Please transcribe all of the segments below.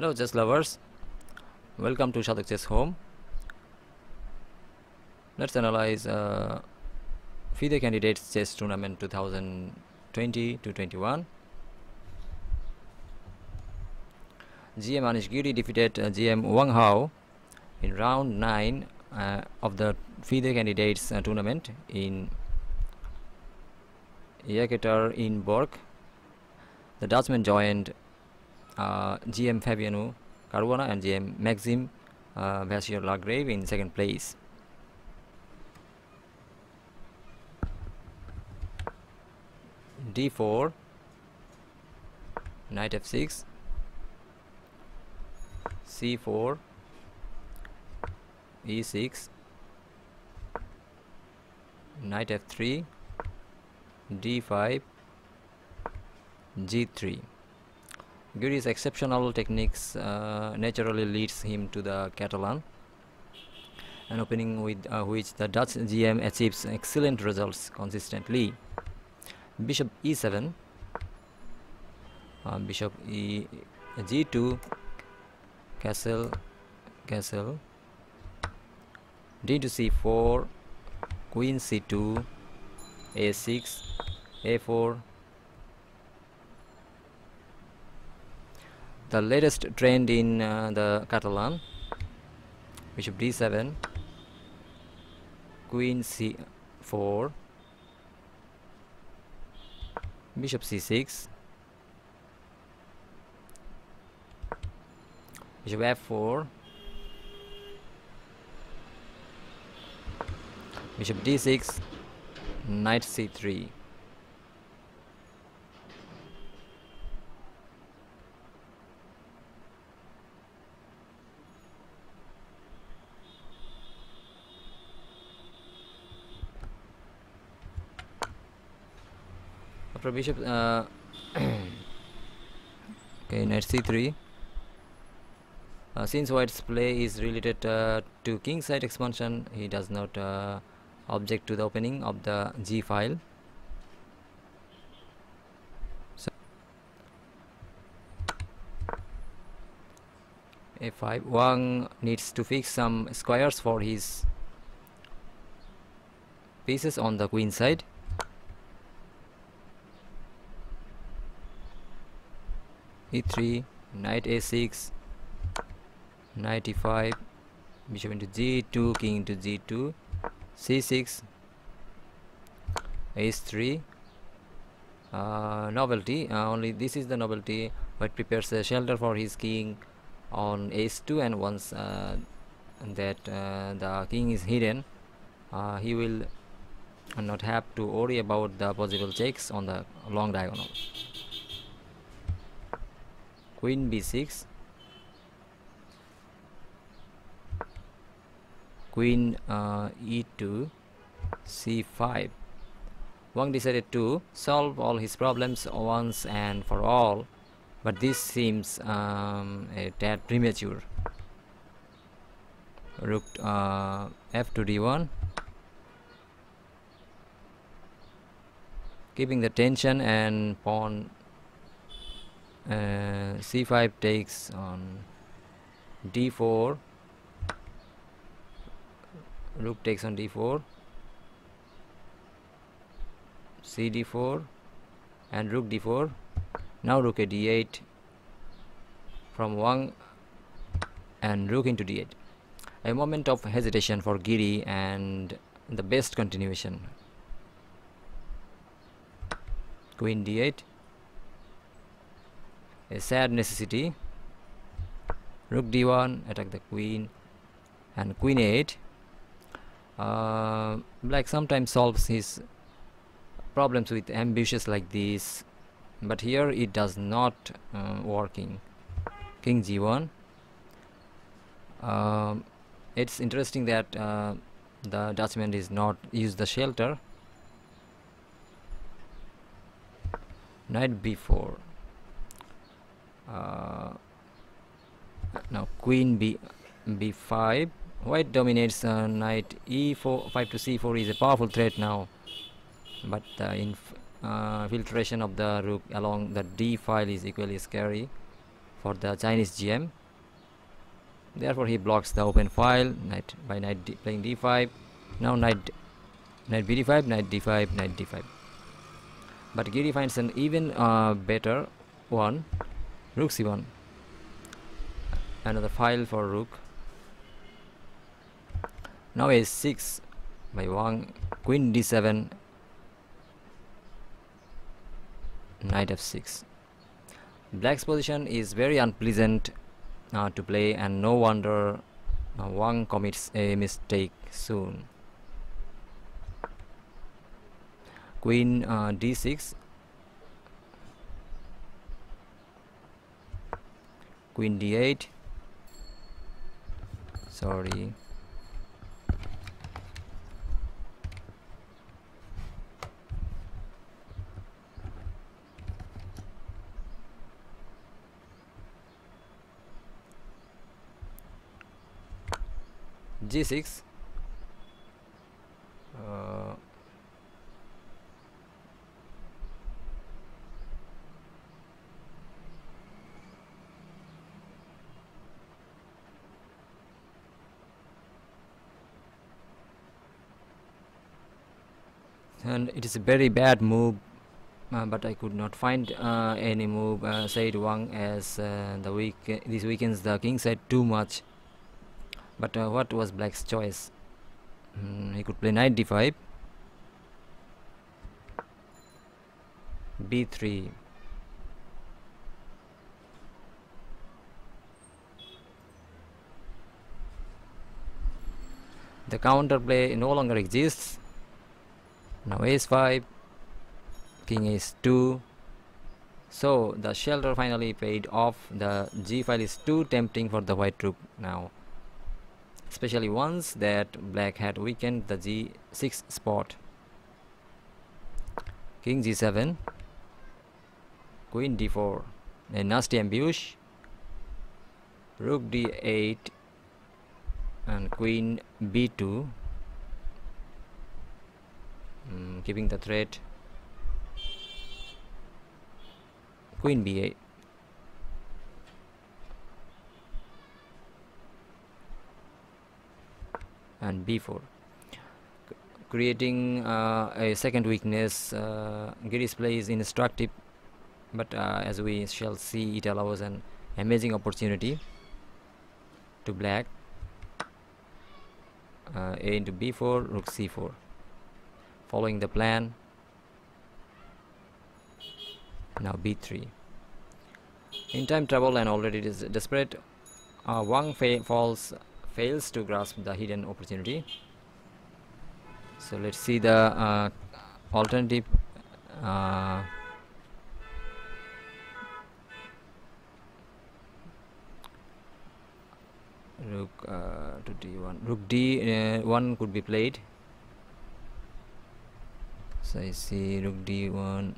Hello chess lovers, welcome to Shadhok Chess Home. Let's analyze uh, FIDE Candidates Chess Tournament 2020 to 21. GM Anish Giri defeated uh, GM Wang Hao in round 9 uh, of the FIDE Candidates uh, tournament in Yekaterinburg. The Dutchman joined GM Fabiano Caruana and GM Maxime uh, Vachier Lagrave in second place. D4 Knight F6 C4 E6 Knight F3 D5 G3 Giri's exceptional techniques uh, naturally leads him to the Catalan. An opening with uh, which the Dutch GM achieves excellent results consistently. Bishop e7 uh, bishop e g2 castle castle. D to c4 queen c2 a6 a4 the latest trend in uh, the Catalan bishop d7 queen c4 bishop c6 bishop f4 bishop d6 knight c3 after bishop uh, okay knight c3 uh, since white's play is related uh, to king side expansion he does not uh, object to the opening of the g file. So a5 Wang needs to fix some squares for his pieces on the queen side e3 knight a6 knight e5 bishop into g2 king into g2 c6 h3 uh, novelty uh, only this is the novelty but prepares a shelter for his king on h2 and once uh, that uh, the king is hidden uh, he will not have to worry about the possible checks on the long diagonal queen b6 queen uh, e2 c5 Wang decided to solve all his problems once and for all but this seems um, a tad premature. Rook uh, f2 d1 keeping the tension and pawn uh, c5 takes on d4 rook takes on d4 cd4 and rook d4 now rook at d8 from Wang and rook into d8 a moment of hesitation for Giri and the best continuation. Queen d8 a sad necessity. Rook d1 attack the queen. And queen 8 uh, black sometimes solves his problems with ambitious like this but here it does not uh, working. King g1 uh, it's interesting that uh, the Dutchman is not use the shelter. Knight b4 uh, now queen b b5 white dominates uh, knight e4 5 to c4 is a powerful threat now. But the inf uh, filtration of the rook along the d file is equally scary for the Chinese GM therefore he blocks the open file knight by knight d playing d5 now knight knight b5 knight d5 knight d5 but Giri finds an even uh, better one rook c1 another file for rook. Now a6 by Wang queen d7 knight f6 black's position is very unpleasant uh, to play and no wonder uh, Wang commits a mistake soon. Queen uh, d6 queen d8 sorry g6 uh, and it is a very bad move uh, but I could not find uh, any move uh, said Wang as uh, the week these weekends the king said too much. But uh, what was black's choice? Mm, he could play knight d5 b3 the counterplay no longer exists now ace5 king ace 2 so the shelter finally paid off. The g file is too tempting for the white rook now. Especially once that black had weakened the g6 spot. King g7 queen d4 a nasty ambush. Rook d8 and queen b2 mm, keeping the threat. Queen b8 and b4 creating uh, a second weakness. Uh, Giri's play is instructive but uh, as we shall see it allows an amazing opportunity to black uh, a into b4 rook c4 following the plan. Now b3 in time trouble and already it is desperate uh, Wang fa falls fails to grasp the hidden opportunity. So let's see the uh, alternative uh, rook uh, to d1 rook d1 uh, could be played so I see rook d1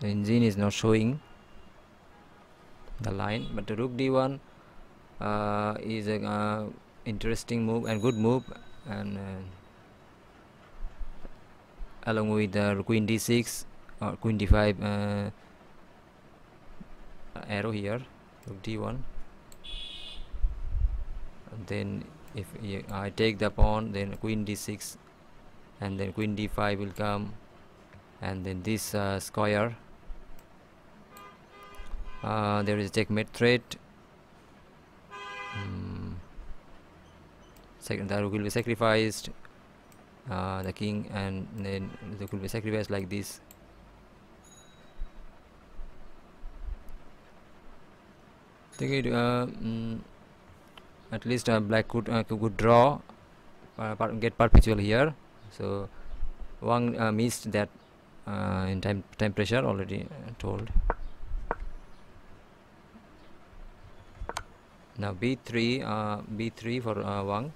the engine is not showing the line but the rook d1 uh, is a uh, interesting move and good move and uh, along with the queen d6 or queen d5 uh, arrow here rook d1 and then if I take the pawn then queen d6 and then queen d5 will come and then this uh, square. Uh, there is checkmate threat. Um, second the rook will be sacrificed. Uh, the king and then the will be sacrificed like this. Think it uh, mm, at least uh, black could uh, could draw uh, get perpetual here. So Wang missed that in time time pressure already told. Now b3 uh, b3 for uh, Wang.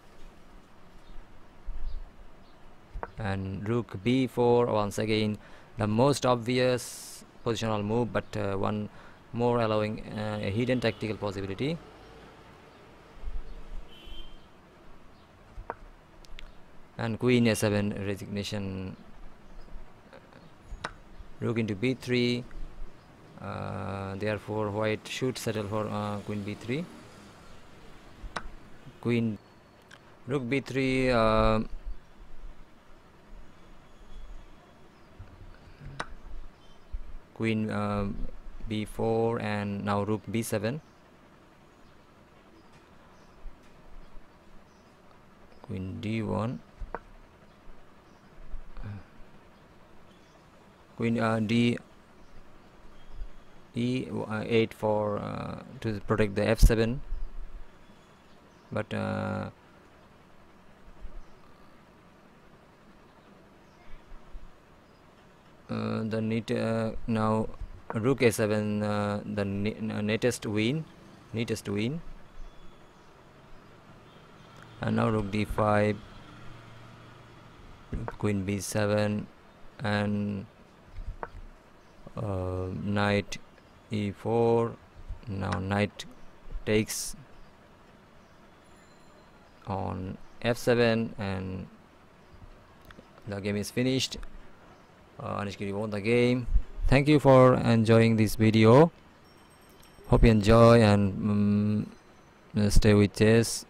And rook b4 once again the most obvious positional move but uh, one more allowing a hidden tactical possibility and queen a7 resignation rook into b3 uh, therefore white should settle for uh, queen b3 queen rook b3 uh, queen uh, b4 and now rook b7 queen d1 queen uh, d e8 uh, for uh, to protect the f7 but uh, uh, the neat uh, now rook a7 uh, the neatest win neatest win. And now rook d5 queen b7 and uh, knight e4 now knight takes on f7 and the game is finished. Uh, Anish won the game. Thank you for enjoying this video. Hope you enjoy and um, stay with chess.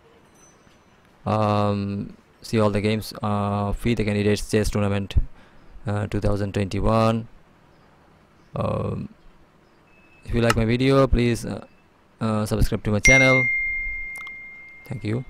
Um, see all the games uh, FIDE the candidates chess tournament uh, 2021 um, if you like my video please uh, uh, subscribe to my channel. Thank you